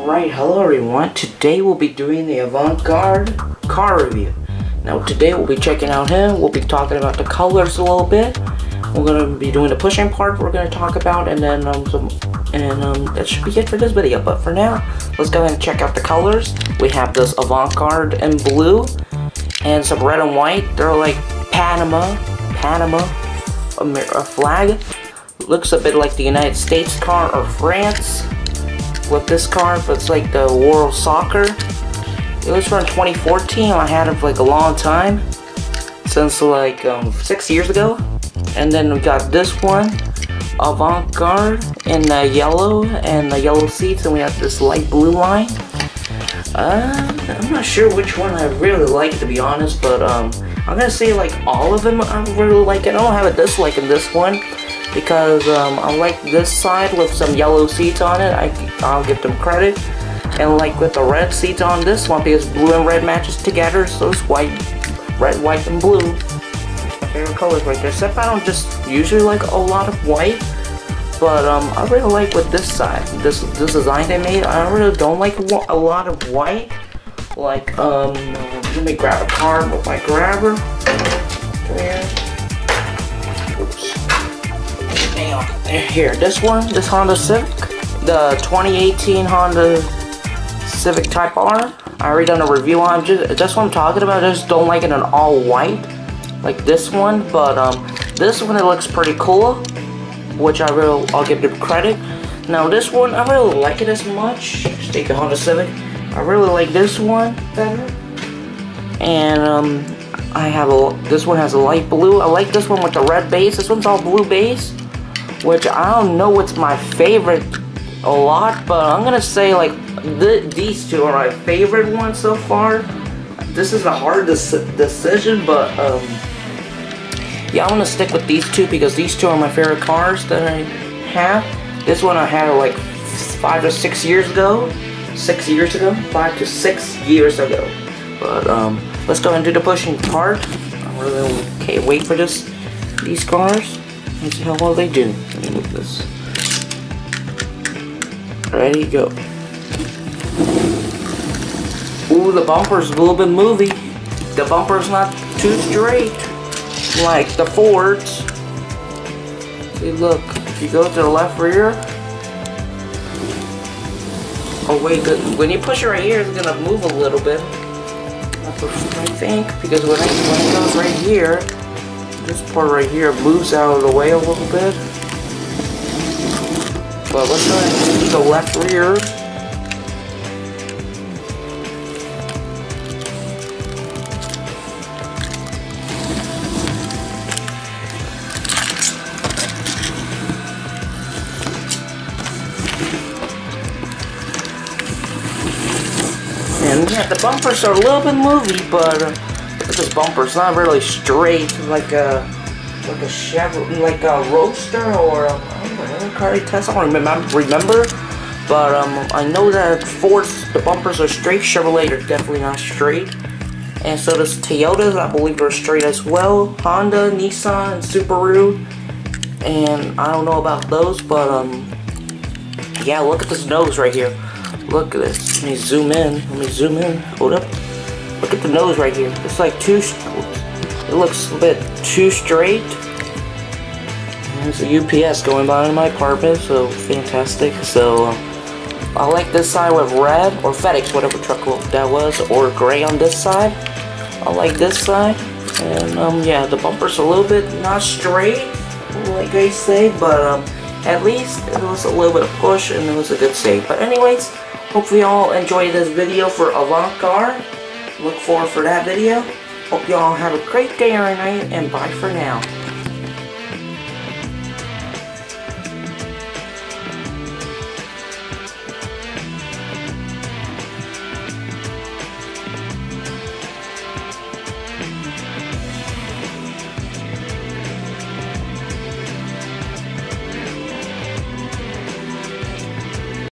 Alright, hello everyone. Today we'll be doing the Avant-Garde car review. Now today we'll be checking out him, we'll be talking about the colors a little bit. We're gonna be doing the pushing part we're gonna talk about and then um some and um that should be it for this video. But for now, let's go ahead and check out the colors. We have this Avant-Garde in blue and some red and white. They're like Panama, Panama, a, a flag. Looks a bit like the United States car or France with this car, but it's like the World Soccer. It was from 2014. I had it for like a long time, since like um, six years ago. And then we got this one, Avant-Garde, in the yellow and the yellow seats, and we have this light blue line. Uh, I'm not sure which one I really like to be honest, but um, I'm gonna say like all of them I really like it. I don't have a dislike in this one because um, I like this side with some yellow seats on it. I, I'll give them credit. And like with the red seats on this one because blue and red matches together. So it's white, red, white, and blue. My favorite colors right there. Except I don't just usually like a lot of white. But um, I really like with this side, this this design they made. I really don't like a lot of white. Like um, let me grab a card with my grabber. There. Here, this one, this Honda Civic, the 2018 Honda Civic Type R. I already done a review on just that's what I'm talking about. I just don't like it in all white, like this one. But um, this one it looks pretty cool, which I I'll give the credit. Now this one I really like it as much. Take the Honda Civic. I really like this one better. And um, I have a this one has a light blue. I like this one with the red base. This one's all blue base which I don't know what's my favorite a lot, but I'm gonna say like th these two are my favorite ones so far. This is a hard decision, but um, yeah, I'm gonna stick with these two because these two are my favorite cars that I have. This one I had like five or six years ago, six years ago, five to six years ago. But um, let's go and do the pushing part. I really can't wait for this, these cars. Let's see how well they do. Move this. Ready, go. Ooh, the bumper's a little bit movie. The bumper's not too straight, like the Fords. See, look, if you go to the left rear, oh wait, the, when you push it right here, it's gonna move a little bit. I think, because when, I, when it goes right here, this part right here moves out of the way a little bit. But let's go ahead and the left rear. And yeah, the bumpers are a little bit movie, but uh, this bumper. It's not really straight like a like a Chevrolet, like a Roadster or a, I don't car test. I don't remember, remember, but um, I know that Ford's the bumpers are straight. Chevrolet are definitely not straight, and so does Toyotas. I believe are straight as well. Honda, Nissan, Subaru, and I don't know about those, but um, yeah. Look at this nose right here. Look at this. Let me zoom in. Let me zoom in. Hold up. Look at the nose right here. It's like too, it looks a bit too straight. There's a UPS going by in my apartment, so fantastic. So I like this side with red, or FedEx, whatever truck that was, or gray on this side. I like this side. And um, yeah, the bumper's a little bit not straight, like I say, but um, at least it was a little bit of push and it was a good save. But anyways, hopefully you all enjoyed this video for Avant-Garde look forward for that video. Hope y'all have a great day or night, and bye for now.